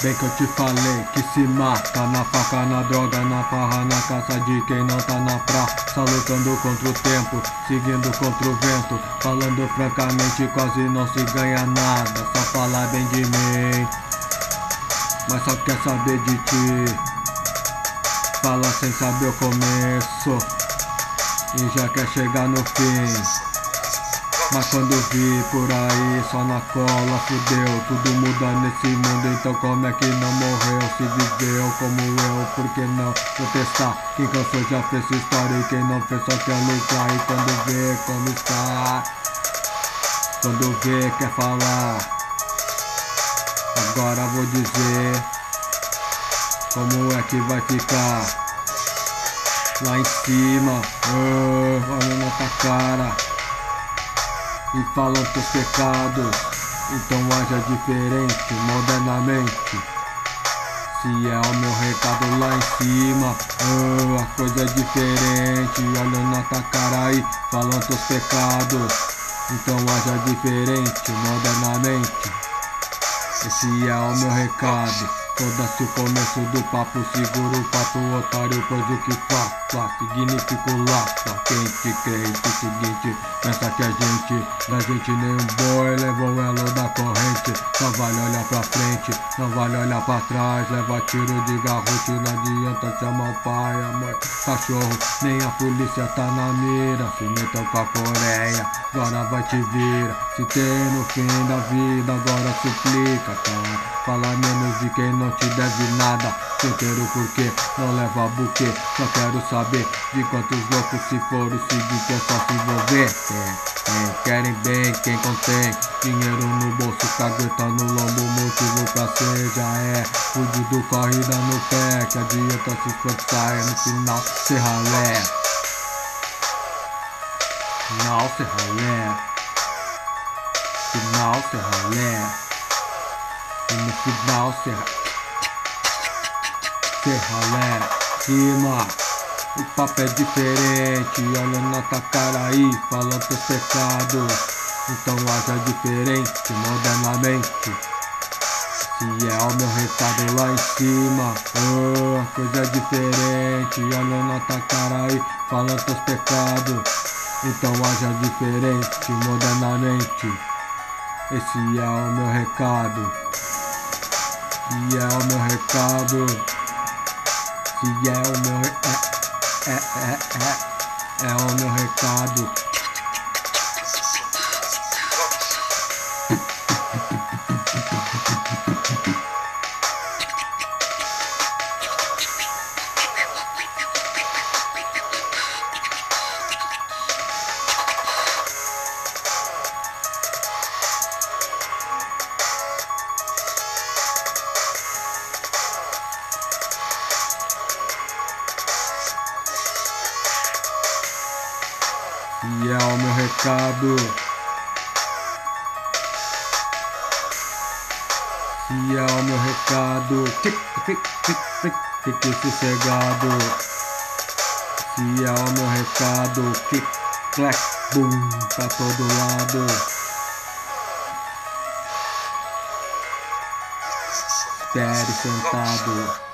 Bem que eu te falei que se mata na faca, na droga, na farra, na caça de quem não tá na praça. Lutando contra o tempo, seguindo contra o vento. Falando francamente quase não se ganha nada. Só falar bem de mim Mas só quer saber de ti. Fala sem saber o começo E já quer chegar no fim mas quando vi por aí só na cola fudeu Tudo muda nesse mundo então como é que não morreu? Se viveu como eu, por que não protestar? Quem cansou já fez história e quem não fez só quer lutar. E quando vê como está Quando vê quer falar. Agora vou dizer Como é que vai ficar. Lá em cima, oh, olha na cara e falam teus pecados. Então haja diferente, modernamente. Se é o meu recado lá em cima, oh, a coisa é diferente. Olhando na tua cara aí, falam teus pecados. Então haja diferente, modernamente. Esse é o meu recado. Foda-se o começo do papo, seguro o papo otário, pois o que faça significa o laço. Quem te crente, seguinte, pensa que a gente, da gente nenhum boi levou o elo da corrente. Só vale olhar pra frente, não vale olhar pra trás. Leva tiro de garrote, não adianta chamar o pai, a mãe, cachorro, nem a polícia tá na mira. Se metam com a Coreia, agora vai te vira. Se tem no fim da vida, agora suplica, cara. Fala menos de quem não te deve nada. Ter o porquê, não leva buquê. Só quero saber de quantos loucos se for o seguinte é só se envolver. É, é, Querem bem quem contém. Dinheiro no bolso, cagueta no lombo Motivo pra ser já é. Fudido, corrida no pé Que adianta se esforçar e no final ser ralé. Final ser ralé. Final ser ralé e no final serra Serra lá cima O papo é diferente Olha na tua cara aí teus pecados Então haja diferente Modernamente se é o meu recado lá em cima, oh, coisa é diferente. Olha na tua cara aí, falando teus pecados. Então haja diferente, modernamente. Esse é o meu recado. Se é o meu recado, se é o meu. É, é, é, é, é o meu recado. E é o meu recado. E é o meu recado. Fique sossegado. Se é o meu recado. Click, clack, boom, pra todo lado. Espere sentado.